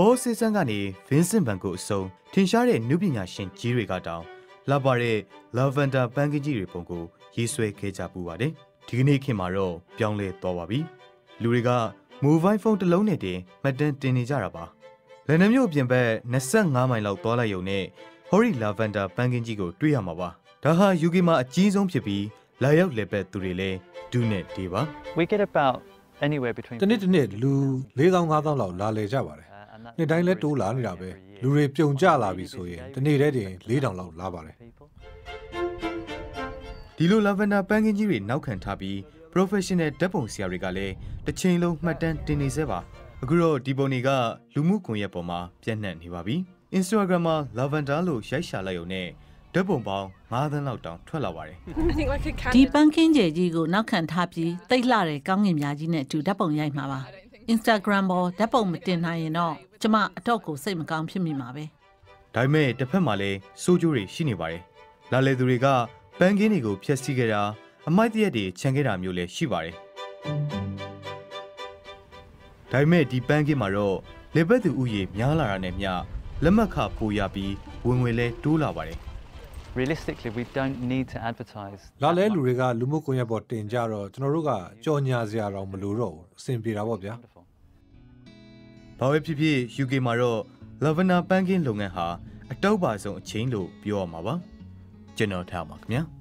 ဘောစစ်စန်းကနေဗင်းစင်ဘန်ကိုအစုံထင်ရှားတဲ့နုပညာရှင်ကြီးတွေကတောင်လာပါတဲ့ lavender ပန်းကကြီးတွေပုံကိုရေးဆွဲခဲ့ကြပူပါတယ်ဒီကနေ့ခင်မှာတော့ပြောင်းလဲသွားပါပြီလူတွေက mobile phone တစ်လုံးနဲ့တင်မှတ်တမ်းတင်နေကြတာပါလန်ဒန်မြို့အပြင်ဘက်25မိုင်လောက်သွားလိုက်ရုံနဲ့ Hori Lavender ပန်းကင်းကြီးကိုတွေ့ရမှာပါဒါဟာ UK မှာအကြီးဆုံးဖြစ်ပြီးလာရောက်လည်ပတ်သူတွေလည်းဒုနဲ့ဒီပါ We get about anywhere between တနေ့တစ်နေ့လူ4000 5000လောက်လာလေကြပါတယ် နေ့တိုင်းလဲတိုးလာနေတာပဲလူတွေပြုံကြလာပြီဆိုရင်တနေ့တည်းတင်4000လောက်လာပါတယ်ဒီလို lavender ပန်းကင်းကြီးတွေနောက်ခံထားပြီး professional ဓာတ်ပုံဆရာတွေကလည်းတစ်ချိန်လုံးမှတ်တမ်းတင်နေစေပါအခုတော့ဒီပုံတွေကလူမှုကွန်ရက်ပေါ်မှာပြန့်နှံ့နေပါပြီ Instagram မှာ lavender လို့ရိုက်ရှာလိုက်ရုံနဲ့ဓာတ်ပုံပေါင်း9သန်းလောက်တောင်ထွက်လာပါတယ် I think like a cat. ဒီပန်းခင်းကျယ်ကြီးကိုနောက်ခံထားပြီးတိတ်လှတဲ့ကောင်းကင်များကြီးနဲ့အတူဓာတ်ပုံရိုက်မှာပါ Instagram ပေါ်ဓာတ်ပုံမတင်နိုင်ရင်တော့ ကျမအတော့ကိုစိတ်မကောင်းဖြစ်မိမှာပဲဒါပေမဲ့တစ်ဖက်မှာလည်းစိုးကျိုးတွေရှိနေပါတယ်လာလေသူတွေကပန်းကင်းတွေကိုဖျက်ဆီးခဲ့တာအမိုက်တရက်တွေခြံခဲ့တာမျိုးလည်းရှိပါတယ်ဒါပေမဲ့ဒီပန်းကင်းမှာတော့လေပတ်သူဥယေများလာတာနဲ့မျှလက်မှတ်ခပိုရပြီးဝင်ငွေလဲတိုးလာပါတယ် realistically we don't need to advertise လာလဲလူတွေကလူမှုကွန်ရက်ပေါ်တင်ကြတော့ကျွန်တော်တို့ကကြော်ညာစရာတော့မလိုတော့ဘူးအဆင်ပြေတာပေါ့ဗျာ Wonderful. ။ ဘာပဲဖြစ်ဖြစ် UK မှာတော့ Lavender ပန်းကင်းလုပ်ငန်းဟာအတောက်ပါဆုံးအချင်းလို့ပြောရမှာပါ။ကျွန်တော်ထားပါခင်ဗျာ။